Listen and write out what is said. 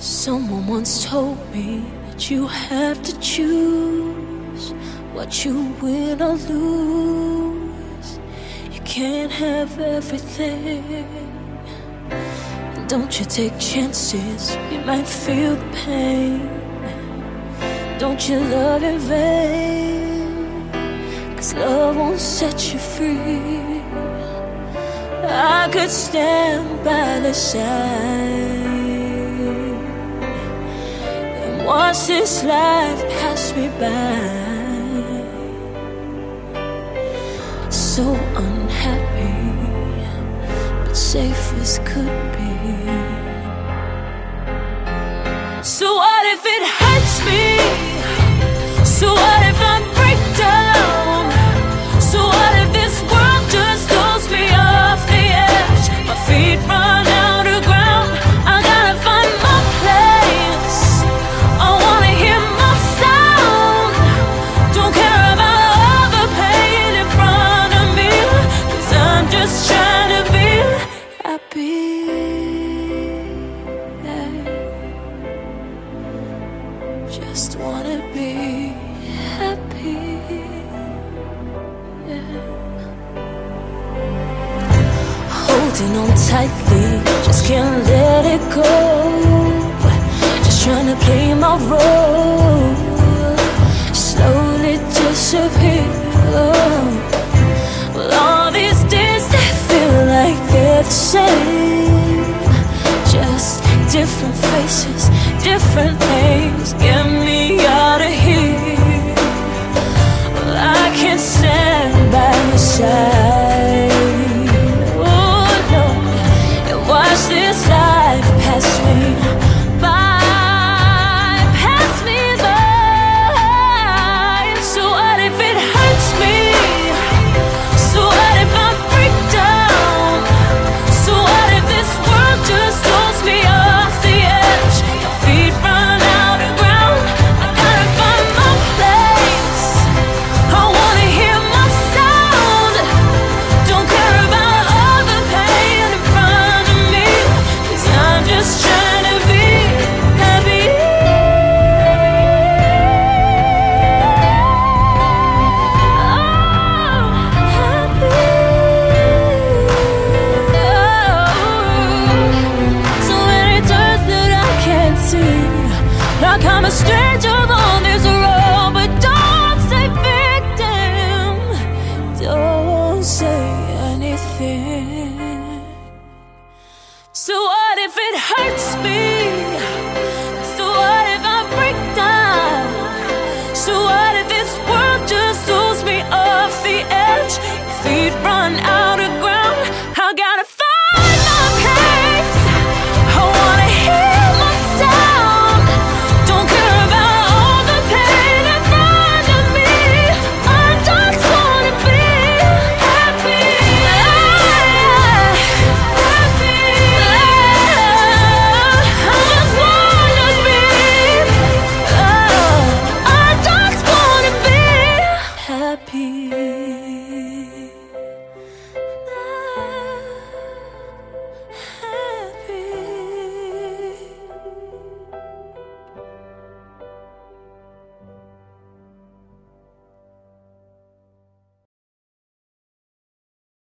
Someone once told me that you have to choose what you win or lose. You can't have everything. And don't you take chances, you might feel the pain. Don't you love in vain? Cause love won't set you free. I could stand by the side watch this life pass me by. So unhappy, but safe as could be. So what if it hurts me? So Just wanna be happy. Holding on tightly, just can't let it go. Just trying to play my role. Slowly disappear. Well, all these days they feel like they're the same. Different faces, different names. Get me out of here. Well, I can't say. Like I'm a stranger on this road But don't say victim Don't say anything So what if it hurts me?